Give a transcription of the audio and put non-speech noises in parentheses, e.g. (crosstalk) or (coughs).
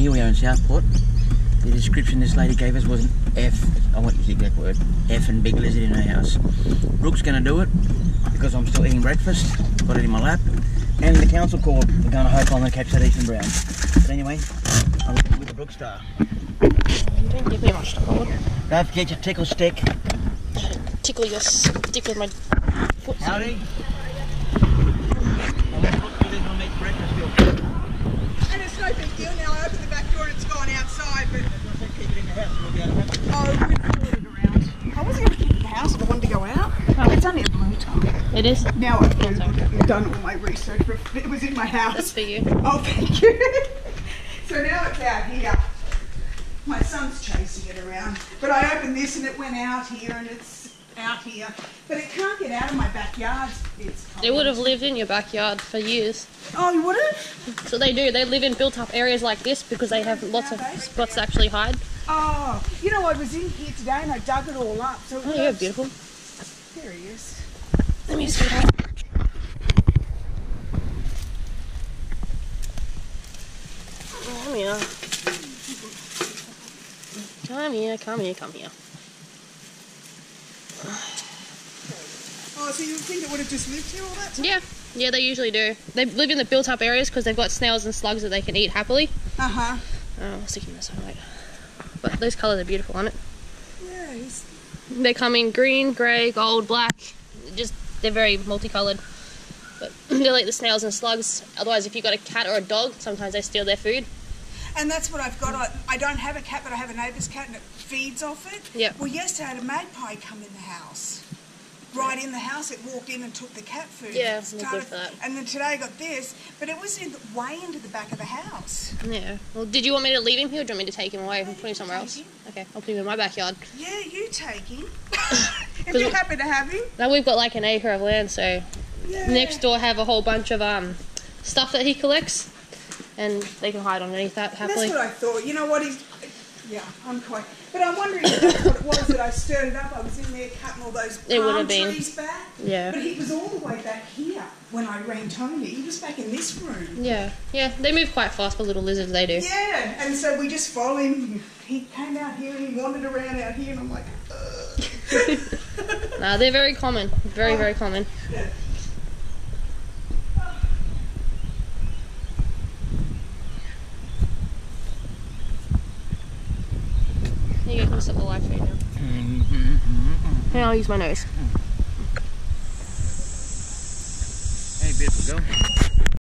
here we are in Southport. The description this lady gave us was an F, I won't use the exact word, F and big lizard in her house. Brooke's going to do it because I'm still eating breakfast, got it in my lap, and the council called. We're going to hope I'm to catch that Eastern Brown. But anyway, I'm with the Brook Star. You didn't give me much to hold. Don't forget your tickle stick. Tickle your s- tickle my foot. Howdy. I'm with Brooke, we're gonna make breakfast, Bill. And it's no big deal now. I opened the back door and it's gone outside, but Keep it in the house, we'll be able to have it. oh, we pulled it around. I wasn't going to keep it in the house if I wanted to go out. It's only a blue tongue. It is. Now I've Googled done all my research, but it was in my That's house. for you. Oh, thank you. (laughs) so now it's out here. My son's chasing it around. But I opened this and it went out here and it's out here. But it can't get out of my backyard. It's They would have lived in your backyard for years. Oh, you would have? So they do. They live in built-up areas like this because they have lots of spots to actually hide. Oh, you know, I was in here today and I dug it all up. So it Oh, you're beautiful. There he is. Let me see. Come here. Come here, come here, come here. Oh, so you think it would have just lived here all that time? Yeah, yeah, they usually do. They live in the built-up areas because they've got snails and slugs that they can eat happily. Uh huh. Oh, I'll stick in this one, wait. But those colours are beautiful, aren't it? Yeah, he's. They come in green, grey, gold, black. Just they're very multicoloured. But (clears throat) they like the snails and slugs. Otherwise, if you've got a cat or a dog, sometimes they steal their food. And that's what I've got. I, I don't have a cat, but I have a neighbour's cat and it feeds off it. Yeah. Well, yesterday I had a magpie come in the house. Right in the house, it walked in and took the cat food. Yeah, It no good for that. And then today I got this, but it was in, way into the back of the house. Yeah. Well, did you want me to leave him here, or do you want me to take him away and put him somewhere else? Him. Okay, I'll put him in my backyard. Yeah, you take him. (coughs) (coughs) if you're happy to have him. Now we've got like an acre of land, so Yeah. next door have a whole bunch of um stuff that he collects, and they can hide underneath that That's happily. what I thought. You know what? He's. Yeah, I'm quite. But I'm wondering if that's what it was that I stirred it up. I was in there cutting all those It would palm have been. trees back. Yeah. But he was all the way back here when I rang Tony. He was back in this room. Yeah, yeah, they move quite fast for little lizards. They do. Yeah, and so we just followed him. He came out here and he wandered around out here, and I'm like, Ugh. (laughs) Nah, they're very common. Very, very common. Here can stop the live feed now. Mm-hmm. Here, I'll use my nose. Hey, beautiful girl.